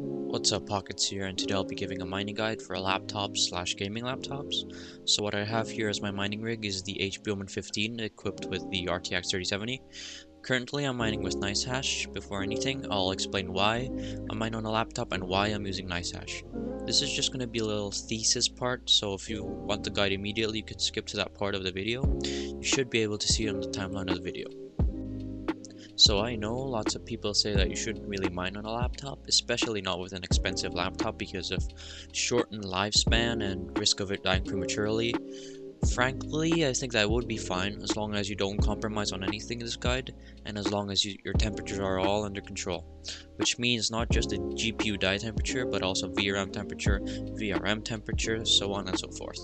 What's up Pockets here and today I'll be giving a mining guide for laptops slash gaming laptops. So what I have here as my mining rig is the HP Omen 15 equipped with the RTX 3070. Currently I'm mining with NiceHash. Before anything I'll explain why I'm mining on a laptop and why I'm using NiceHash. This is just going to be a little thesis part so if you want the guide immediately you can skip to that part of the video. You should be able to see it on the timeline of the video. So I know lots of people say that you shouldn't really mine on a laptop, especially not with an expensive laptop because of shortened lifespan and risk of it dying prematurely. Frankly, I think that would be fine as long as you don't compromise on anything in this guide and as long as you, your temperatures are all under control. Which means not just the GPU die temperature but also VRAM temperature, VRM temperature, so on and so forth.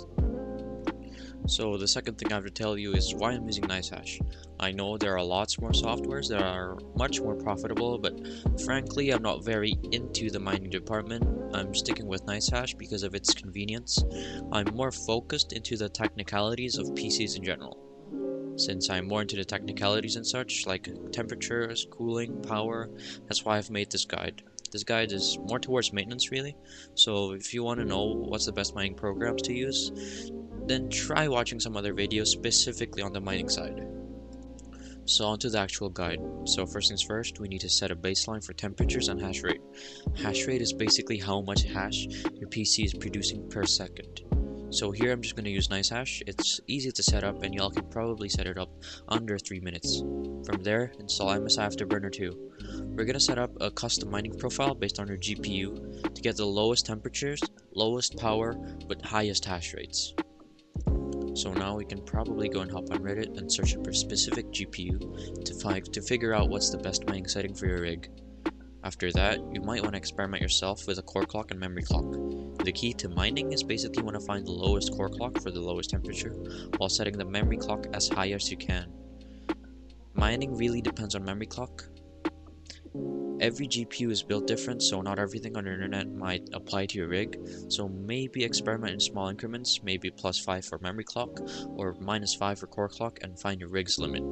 So the second thing I have to tell you is why I'm using NiceHash. I know there are lots more softwares that are much more profitable, but frankly I'm not very into the mining department. I'm sticking with NiceHash because of its convenience. I'm more focused into the technicalities of PCs in general. Since I'm more into the technicalities and such, like temperatures, cooling, power, that's why I've made this guide. This guide is more towards maintenance really, so if you want to know what's the best mining programs to use, then try watching some other videos specifically on the mining side. So on to the actual guide. So first things first, we need to set a baseline for temperatures and hash rate. Hash rate is basically how much hash your PC is producing per second. So here I'm just going to use NiceHash. It's easy to set up and y'all can probably set it up under 3 minutes. From there, install MS Afterburner 2. We're going to set up a custom mining profile based on your GPU to get the lowest temperatures, lowest power, but highest hash rates. So now we can probably go and hop on Reddit and search for a specific GPU to, find, to figure out what's the best mining setting for your rig. After that, you might want to experiment yourself with a core clock and memory clock. The key to mining is basically want to find the lowest core clock for the lowest temperature, while setting the memory clock as high as you can. Mining really depends on memory clock, Every GPU is built different, so not everything on the internet might apply to your rig, so maybe experiment in small increments, maybe plus 5 for memory clock, or minus 5 for core clock, and find your rig's limit.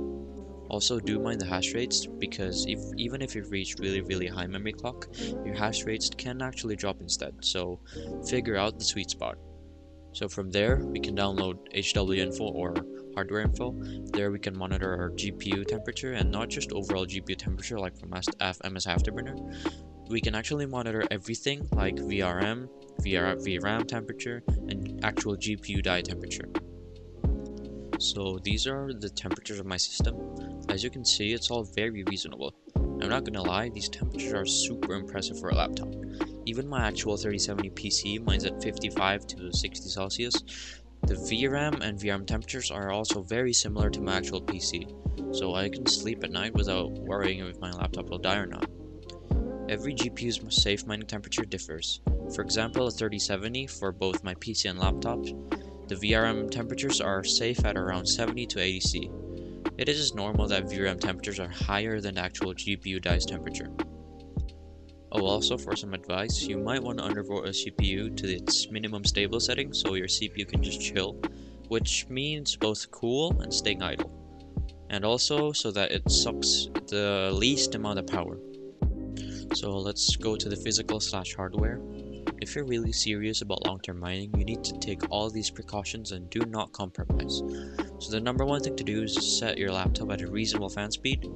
Also do mind the hash rates, because if, even if you've reached really really high memory clock, your hash rates can actually drop instead, so figure out the sweet spot. So from there, we can download HW info or hardware info. There we can monitor our GPU temperature and not just overall GPU temperature like from MS Afterburner. We can actually monitor everything like VRM, VR, VRAM temperature, and actual GPU die temperature. So these are the temperatures of my system. As you can see, it's all very reasonable. I'm not gonna lie, these temperatures are super impressive for a laptop. Even my actual 3070 PC, mine's at 55 to 60 Celsius. The VRAM and VRM temperatures are also very similar to my actual PC, so I can sleep at night without worrying if my laptop will die or not. Every GPU's safe mining temperature differs. For example, a 3070 for both my PC and laptop, the VRM temperatures are safe at around 70 to 80 C. It is normal that VRM temperatures are higher than actual GPU die's temperature. Oh, also for some advice, you might want to undervolt a CPU to its minimum stable setting so your CPU can just chill, which means both cool and staying idle. And also so that it sucks the least amount of power. So let's go to the physical slash hardware. If you're really serious about long-term mining, you need to take all these precautions and do not compromise. So the number one thing to do is set your laptop at a reasonable fan speed.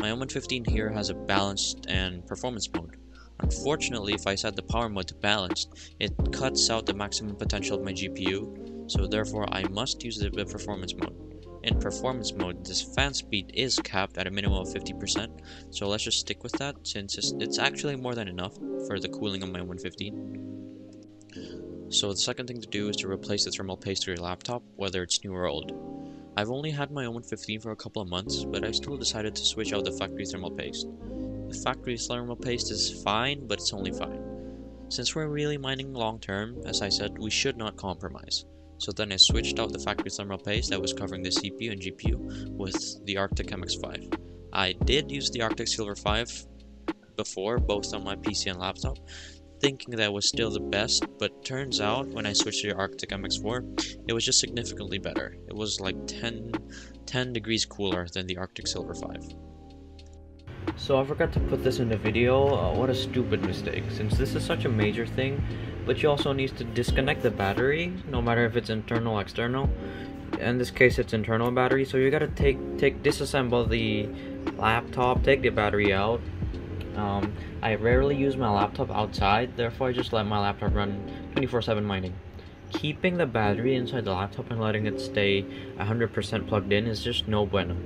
My Omen 15 here has a balanced and performance mode. Unfortunately, if I set the power mode to balanced, it cuts out the maximum potential of my GPU, so therefore I must use the performance mode. In performance mode, this fan speed is capped at a minimum of 50%, so let's just stick with that since it's actually more than enough for the cooling of my 115. So the second thing to do is to replace the thermal paste to your laptop, whether it's new or old. I've only had my Omen 15 for a couple of months, but I still decided to switch out the factory thermal paste. The factory thermal paste is fine, but it's only fine. Since we're really mining long term, as I said, we should not compromise. So then I switched out the factory thermal paste that was covering the CPU and GPU with the Arctic MX5. I did use the Arctic Silver 5 before, both on my PC and laptop, thinking that was still the best, but turns out when I switched to the Arctic MX4, it was just significantly better. It was like 10, 10 degrees cooler than the Arctic Silver 5. So I forgot to put this in the video, uh, what a stupid mistake, since this is such a major thing, but you also need to disconnect the battery, no matter if it's internal or external. In this case it's internal battery, so you gotta take, take disassemble the laptop, take the battery out. Um, I rarely use my laptop outside, therefore I just let my laptop run 24-7 mining. Keeping the battery inside the laptop and letting it stay 100% plugged in is just no bueno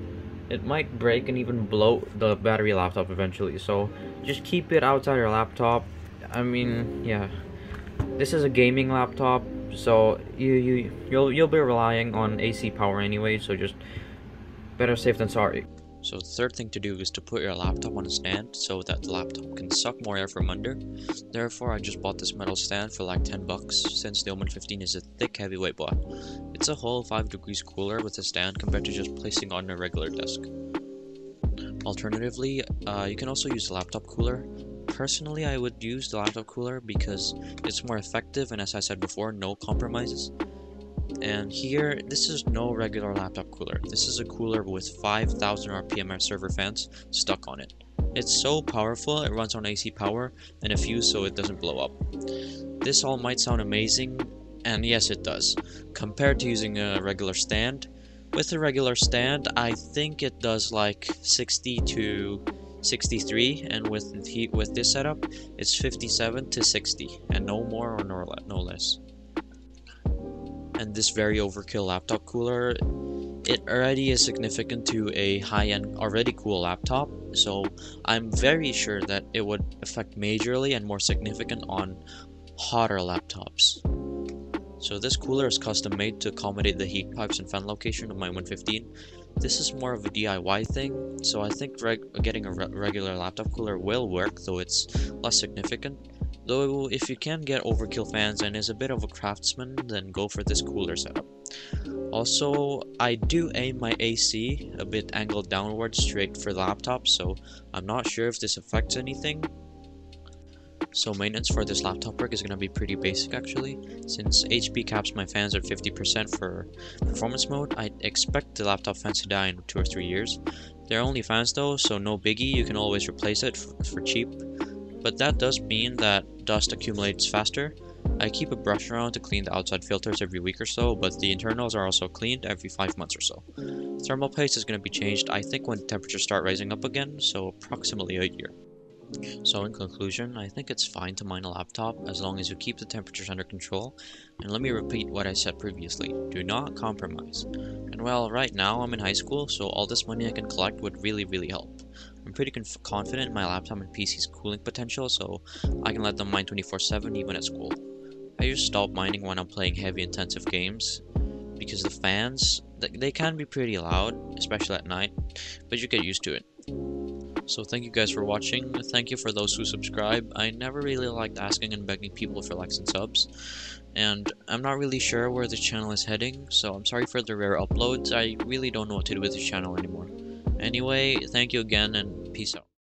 it might break and even blow the battery laptop eventually so just keep it outside your laptop. I mean yeah. This is a gaming laptop so you you you'll you'll be relying on ac power anyway so just better safe than sorry so the third thing to do is to put your laptop on a stand so that the laptop can suck more air from under. Therefore, I just bought this metal stand for like 10 bucks since the Omen 15 is a thick heavyweight boy. It's a whole 5 degrees cooler with a stand compared to just placing on a regular desk. Alternatively, uh, you can also use the laptop cooler. Personally, I would use the laptop cooler because it's more effective and as I said before, no compromises. And here, this is no regular laptop cooler. This is a cooler with 5000 RPM server fans stuck on it. It's so powerful, it runs on AC power and a fuse so it doesn't blow up. This all might sound amazing, and yes it does. Compared to using a regular stand, with a regular stand, I think it does like 60 to 63, and with with this setup, it's 57 to 60, and no more or no less and this very overkill laptop cooler, it already is significant to a high-end already cool laptop, so I'm very sure that it would affect majorly and more significant on hotter laptops. So this cooler is custom made to accommodate the heat pipes and fan location of my Omen 15. This is more of a DIY thing, so I think getting a re regular laptop cooler will work, though it's less significant. Though if you can get overkill fans and is a bit of a craftsman, then go for this cooler setup. Also, I do aim my AC a bit angled downwards straight for the laptop, so I'm not sure if this affects anything. So maintenance for this laptop work is going to be pretty basic actually. Since HP caps my fans at 50% for performance mode, I expect the laptop fans to die in 2 or 3 years. They're only fans though, so no biggie, you can always replace it for cheap but that does mean that dust accumulates faster. I keep a brush around to clean the outside filters every week or so, but the internals are also cleaned every 5 months or so. Thermal paste is going to be changed I think when temperatures start rising up again, so approximately a year. So in conclusion, I think it's fine to mine a laptop as long as you keep the temperatures under control, and let me repeat what I said previously, do not compromise. And well, right now I'm in high school, so all this money I can collect would really really help. I'm pretty confident in my laptop and PC's cooling potential, so I can let them mine 24-7 even at school. I just stop mining when I'm playing heavy intensive games, because the fans, they can be pretty loud, especially at night, but you get used to it. So thank you guys for watching, thank you for those who subscribe, I never really liked asking and begging people for likes and subs, and I'm not really sure where the channel is heading, so I'm sorry for the rare uploads, I really don't know what to do with this channel anymore. Anyway, thank you again and peace out.